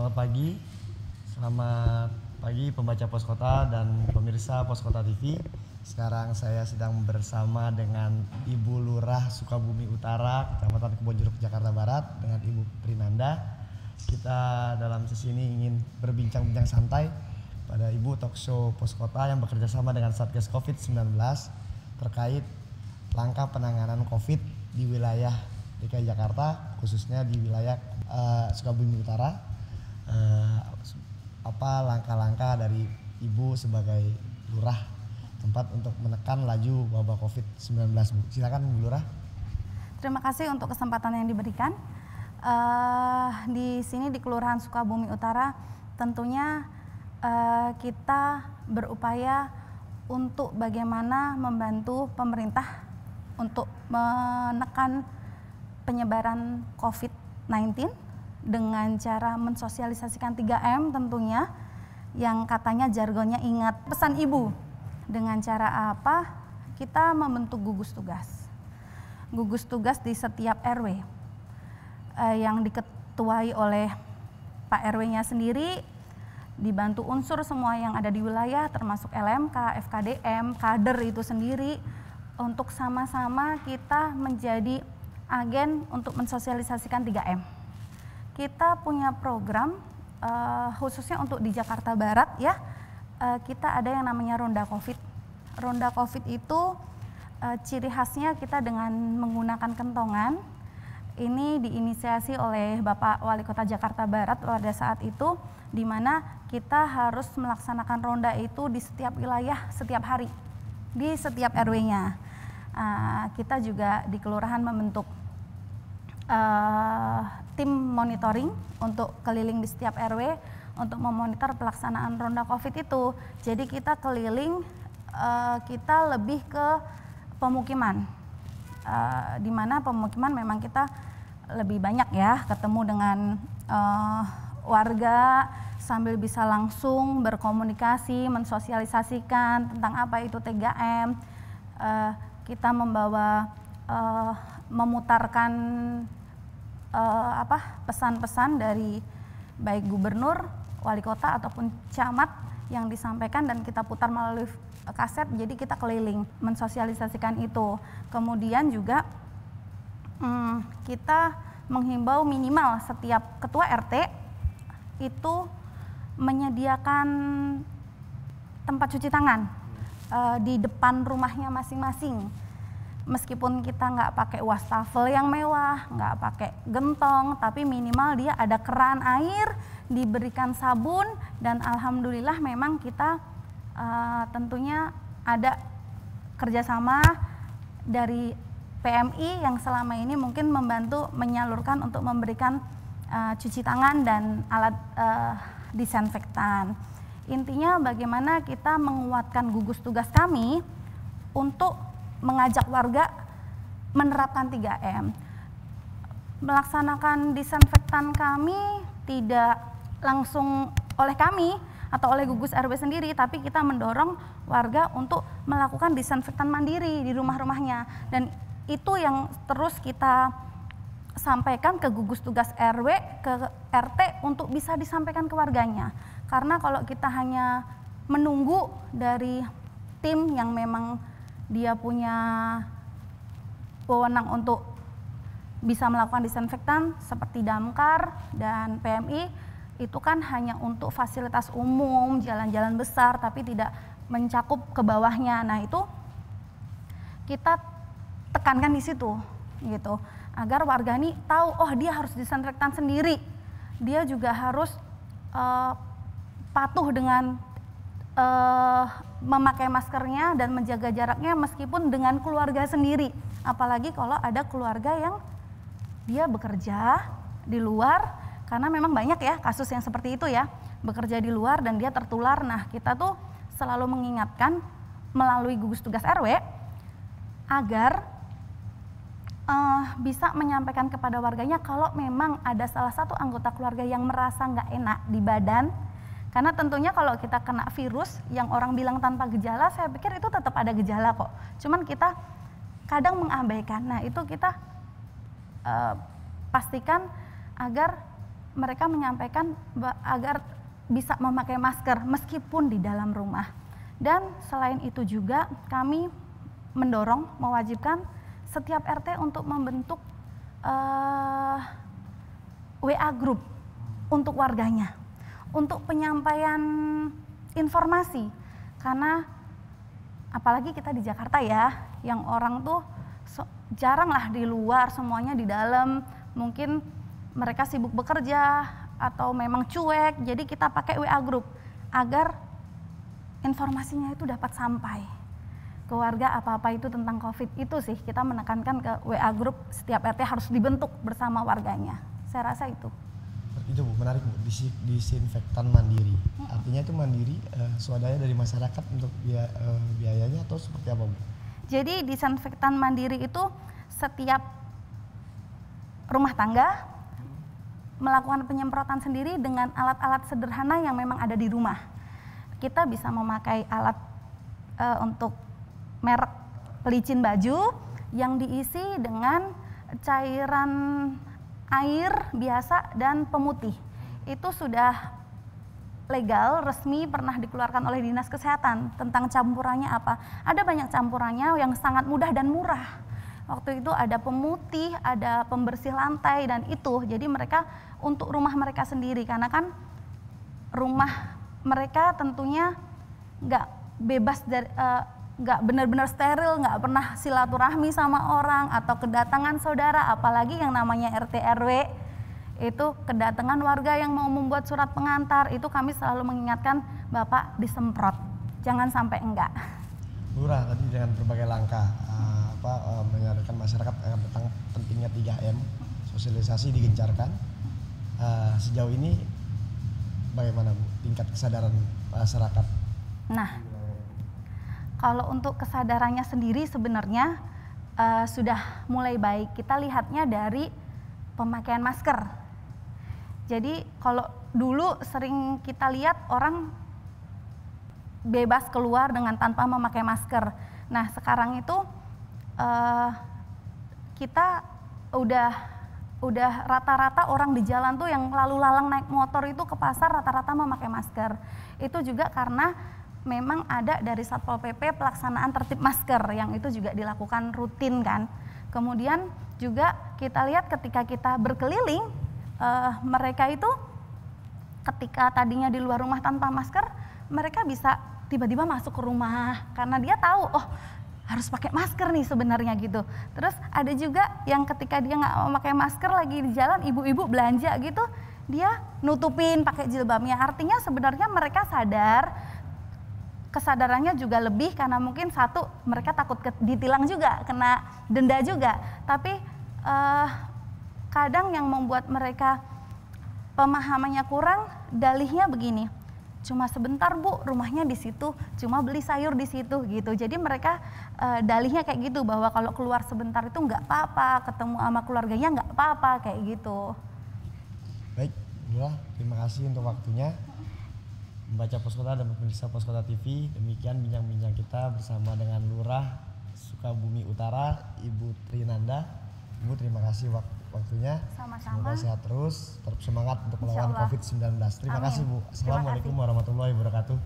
Selamat pagi, selamat pagi pembaca Pos Kota dan pemirsa Pos Kota TV. Sekarang saya sedang bersama dengan Ibu Lurah Sukabumi Utara, Kecamatan Kebonjeruk, Jakarta Barat, dengan Ibu Prinanda. Kita dalam sesi ini ingin berbincang-bincang santai pada Ibu Talkshow Pos Kota yang bekerja sama dengan Satgas COVID-19 terkait langkah penanganan COVID di wilayah DKI Jakarta, khususnya di wilayah uh, Sukabumi Utara eh, apa langkah-langkah dari ibu sebagai lurah tempat untuk menekan laju wabah COVID-19 Bu. Silakan Bu Lurah. Terima kasih untuk kesempatan yang diberikan. Uh, di sini di Kelurahan Sukabumi Utara tentunya uh, kita berupaya untuk bagaimana membantu pemerintah untuk menekan penyebaran COVID-19 dengan cara mensosialisasikan 3M tentunya yang katanya jargonnya ingat. Pesan ibu dengan cara apa? Kita membentuk gugus tugas. Gugus tugas di setiap RW eh, yang diketuai oleh Pak RW-nya sendiri dibantu unsur semua yang ada di wilayah termasuk LMK, FKDM, kader itu sendiri untuk sama-sama kita menjadi agen untuk mensosialisasikan 3M kita punya program uh, khususnya untuk di Jakarta Barat ya. Uh, kita ada yang namanya ronda COVID. Ronda COVID itu uh, ciri khasnya kita dengan menggunakan kentongan. Ini diinisiasi oleh Bapak Wali Kota Jakarta Barat pada saat itu di mana kita harus melaksanakan ronda itu di setiap wilayah setiap hari di setiap RW-nya. Uh, kita juga di kelurahan membentuk uh, tim monitoring untuk keliling di setiap RW untuk memonitor pelaksanaan ronda COVID itu. Jadi kita keliling, uh, kita lebih ke pemukiman, uh, di mana pemukiman memang kita lebih banyak ya ketemu dengan uh, warga sambil bisa langsung berkomunikasi, mensosialisasikan tentang apa itu 3M. Uh, kita membawa memutarkan uh, apa pesan-pesan dari baik gubernur, wali kota ataupun camat yang disampaikan dan kita putar melalui kaset jadi kita keliling mensosialisasikan itu. Kemudian juga hmm, kita menghimbau minimal setiap ketua RT itu menyediakan tempat cuci tangan uh, di depan rumahnya masing-masing meskipun kita nggak pakai wastafel yang mewah, nggak pakai gentong, tapi minimal dia ada keran air, diberikan sabun, dan alhamdulillah memang kita uh, tentunya ada kerjasama dari PMI yang selama ini mungkin membantu menyalurkan untuk memberikan uh, cuci tangan dan alat uh, disinfektan. Intinya bagaimana kita menguatkan gugus tugas kami untuk mengajak warga menerapkan 3M. Melaksanakan disinfektan kami tidak langsung oleh kami atau oleh gugus RW sendiri, tapi kita mendorong warga untuk melakukan disinfektan mandiri di rumah-rumahnya. Dan itu yang terus kita sampaikan ke gugus tugas RW, ke RT untuk bisa disampaikan ke warganya. Karena kalau kita hanya menunggu dari tim yang memang dia punya wewenang untuk bisa melakukan disinfektan seperti damkar dan PMI itu kan hanya untuk fasilitas umum, jalan-jalan besar tapi tidak mencakup ke bawahnya. Nah, itu kita tekankan di situ gitu agar warga ini tahu oh dia harus disinfektan sendiri. Dia juga harus uh, patuh dengan uh, memakai maskernya dan menjaga jaraknya meskipun dengan keluarga sendiri. Apalagi kalau ada keluarga yang dia bekerja di luar karena memang banyak ya kasus yang seperti itu ya bekerja di luar dan dia tertular. Nah kita tuh selalu mengingatkan melalui gugus tugas RW agar uh, bisa menyampaikan kepada warganya kalau memang ada salah satu anggota keluarga yang merasa nggak enak di badan karena tentunya kalau kita kena virus yang orang bilang tanpa gejala, saya pikir itu tetap ada gejala kok. Cuman kita kadang mengabaikan. Nah itu kita uh, pastikan agar mereka menyampaikan agar bisa memakai masker meskipun di dalam rumah. Dan selain itu juga kami mendorong, mewajibkan setiap RT untuk membentuk uh, eh, WA group untuk warganya, untuk penyampaian informasi. Karena apalagi kita di Jakarta ya, yang orang tuh jarang lah di luar, semuanya di dalam. Mungkin mereka sibuk bekerja atau memang cuek, jadi kita pakai WA group agar informasinya itu dapat sampai ke warga apa-apa itu tentang COVID itu sih kita menekankan ke WA group setiap RT harus dibentuk bersama warganya. Saya rasa itu. Itu Bu, menarik Bu, disinfektan mandiri. Artinya itu mandiri uh, swadaya dari masyarakat untuk biaya, uh, biayanya atau seperti apa Bu? Jadi disinfektan mandiri itu setiap rumah tangga melakukan penyemprotan sendiri dengan alat-alat sederhana yang memang ada di rumah. Kita bisa memakai alat uh, untuk merek pelicin baju yang diisi dengan cairan air biasa dan pemutih. Itu sudah legal, resmi, pernah dikeluarkan oleh Dinas Kesehatan tentang campurannya apa. Ada banyak campurannya yang sangat mudah dan murah. Waktu itu ada pemutih, ada pembersih lantai dan itu. Jadi mereka untuk rumah mereka sendiri karena kan rumah mereka tentunya nggak bebas dari uh, nggak benar-benar steril, nggak pernah silaturahmi sama orang atau kedatangan saudara, apalagi yang namanya RT RW itu kedatangan warga yang mau membuat surat pengantar itu kami selalu mengingatkan bapak disemprot, jangan sampai enggak. Lurah tadi dengan berbagai langkah uh, apa uh, menyadarkan masyarakat tentang pentingnya 3M, sosialisasi digencarkan. Uh, sejauh ini bagaimana Bu tingkat kesadaran masyarakat? Nah, kalau untuk kesadarannya sendiri sebenarnya uh, sudah mulai baik. Kita lihatnya dari pemakaian masker. Jadi kalau dulu sering kita lihat orang bebas keluar dengan tanpa memakai masker. Nah sekarang itu uh, kita udah udah rata-rata orang di jalan tuh yang lalu lalang naik motor itu ke pasar rata-rata memakai masker. Itu juga karena memang ada dari Satpol PP pelaksanaan tertib masker yang itu juga dilakukan rutin kan. Kemudian juga kita lihat ketika kita berkeliling uh, mereka itu ketika tadinya di luar rumah tanpa masker mereka bisa tiba-tiba masuk ke rumah karena dia tahu oh harus pakai masker nih sebenarnya gitu. Terus ada juga yang ketika dia nggak mau pakai masker lagi di jalan ibu-ibu belanja gitu dia nutupin pakai jilbabnya. Artinya sebenarnya mereka sadar kesadarannya juga lebih karena mungkin satu mereka takut ditilang juga kena denda juga. Tapi uh, kadang yang membuat mereka pemahamannya kurang dalihnya begini. Cuma sebentar bu rumahnya di situ cuma beli sayur di situ gitu. Jadi mereka uh, dalihnya kayak gitu bahwa kalau keluar sebentar itu nggak apa-apa ketemu sama keluarganya nggak apa-apa kayak gitu. Baik ya terima kasih untuk waktunya membaca Poskota dan pemirsa Poskota TV. Demikian bincang-bincang kita bersama dengan Lurah Sukabumi Utara, Ibu Trinanda. Ibu terima kasih wak waktunya. Sama-sama. Semoga sehat terus, tetap semangat untuk melawan COVID-19. Terima Amin. kasih Bu. Assalamualaikum warahmatullahi wabarakatuh.